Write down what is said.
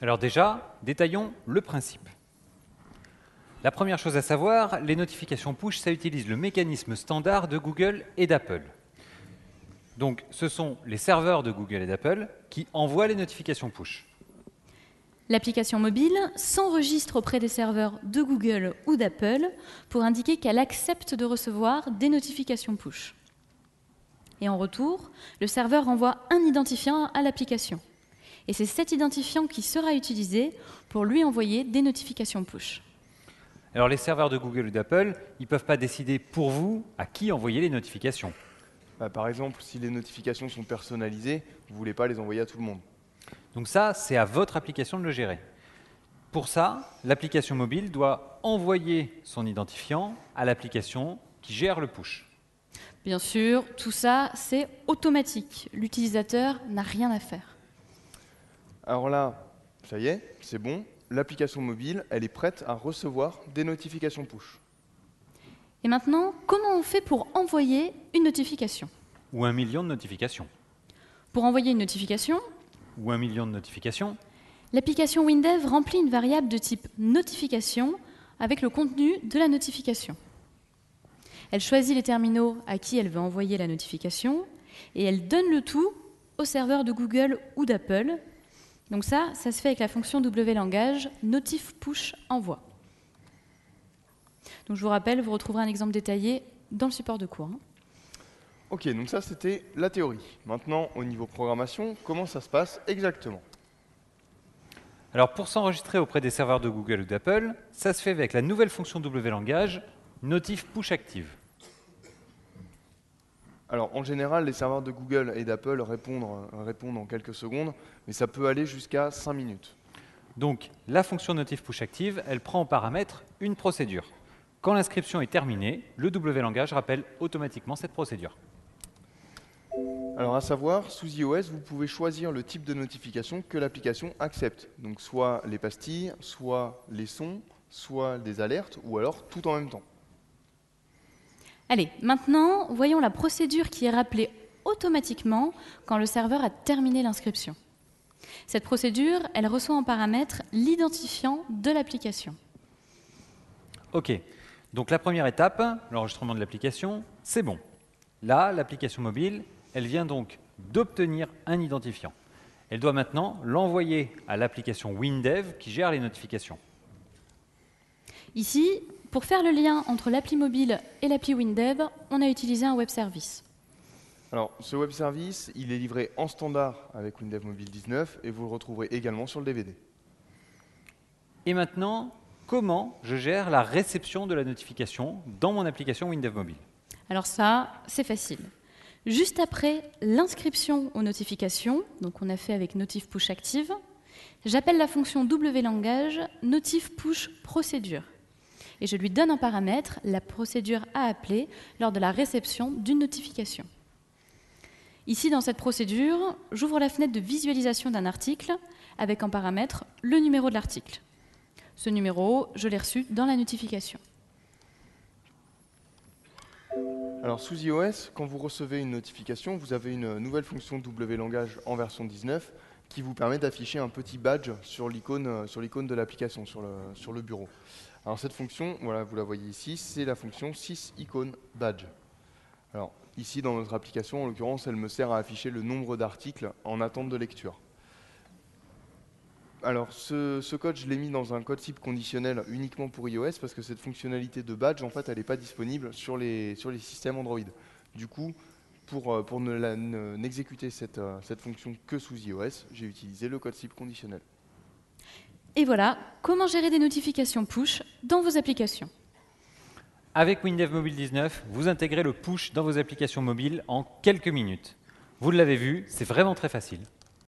Alors déjà, détaillons le principe. La première chose à savoir, les notifications push, ça utilise le mécanisme standard de Google et d'Apple. Donc ce sont les serveurs de Google et d'Apple qui envoient les notifications push. L'application mobile s'enregistre auprès des serveurs de Google ou d'Apple pour indiquer qu'elle accepte de recevoir des notifications push. Et en retour, le serveur envoie un identifiant à l'application. Et c'est cet identifiant qui sera utilisé pour lui envoyer des notifications push. Alors les serveurs de Google ou d'Apple, ils ne peuvent pas décider pour vous à qui envoyer les notifications. Bah, par exemple, si les notifications sont personnalisées, vous ne voulez pas les envoyer à tout le monde. Donc ça, c'est à votre application de le gérer. Pour ça, l'application mobile doit envoyer son identifiant à l'application qui gère le push. Bien sûr, tout ça, c'est automatique. L'utilisateur n'a rien à faire. Alors là, ça y est, c'est bon. L'application mobile, elle est prête à recevoir des notifications push. Et maintenant, comment on fait pour envoyer une notification? Ou un million de notifications. Pour envoyer une notification, Ou un million de notifications. l'application Windev remplit une variable de type notification avec le contenu de la notification. Elle choisit les terminaux à qui elle veut envoyer la notification et elle donne le tout au serveur de Google ou d'Apple. Donc ça, ça se fait avec la fonction wlangage notif push envoi. Donc je vous rappelle, vous retrouverez un exemple détaillé dans le support de cours. hein. Ok, donc ça c'était la théorie. Maintenant, au niveau programmation, comment ça se passe exactement? Alors pour s'enregistrer auprès des serveurs de Google ou d'Apple, ça se fait avec la nouvelle fonction WLangage, notif push active. Alors en général, les serveurs de Google et d'Apple répondent, euh, répondent en quelques secondes, mais ça peut aller jusqu'à 5 minutes. Donc la fonction notif push active, elle prend en paramètre une procédure. Quand l'inscription est terminée, le WLangage rappelle automatiquement cette procédure. Alors à savoir, sous iOS, vous pouvez choisir le type de notification que l'application accepte. Donc soit les pastilles, soit les sons, soit des alertes, ou alors tout en même temps. Allez, maintenant, voyons la procédure qui est rappelée automatiquement quand le serveur a terminé l'inscription. Cette procédure, elle reçoit en paramètre l'identifiant de l'application. Ok, donc la première étape, l'enregistrement de l'application, c'est bon. Là, l'application mobile, elle vient donc d'obtenir un identifiant. Elle doit maintenant l'envoyer à l'application Windev qui gère les notifications. Ici, pour faire le lien entre l'appli mobile et l'appli Windev, on a utilisé un web service. Alors ce web service, il est livré en standard avec Windows Mobile 19 et vous le retrouverez également sur le DVD. Et maintenant, comment je gère la réception de la notification dans mon application Windev Mobile? Alors ça, c'est facile. Juste après l'inscription aux notifications, donc on a fait avec notif push active, j'appelle la fonction wlangage notif push procédure. Et je lui donne un paramètre, la procédure à appeler lors de la réception d'une notification. Ici, dans cette procédure, j'ouvre la fenêtre de visualisation d'un article avec en paramètre le numéro de l'article. Ce numéro, je l'ai reçu dans la notification. Alors sous iOS, quand vous recevez une notification, vous avez une nouvelle fonction WLangage en version 19 qui vous permet d'afficher un petit badge sur l'icône euh, sur l'icône de l'application, sur le, sur le bureau. Alors cette fonction, voilà, vous la voyez ici, c'est la fonction 6 icône badge. Alors ici dans notre application, en l'occurrence, elle me sert à afficher le nombre d'articles en attente de lecture. Alors ce, ce code, je l'ai mis dans un code type conditionnel uniquement pour iOS parce que cette fonctionnalité de badge, en fait, elle n'est pas disponible sur les, sur les systèmes Android. Du coup, pour, euh, pour ne- n'exécuter cette, euh, cette fonction que sous iOS, j'ai utilisé le code type conditionnel. Et voilà comment gérer des notifications push dans vos applications? Avec Windev Mobile 19, vous intégrez le push dans vos applications mobiles en quelques minutes. Vous l'avez vu, c'est vraiment très facile.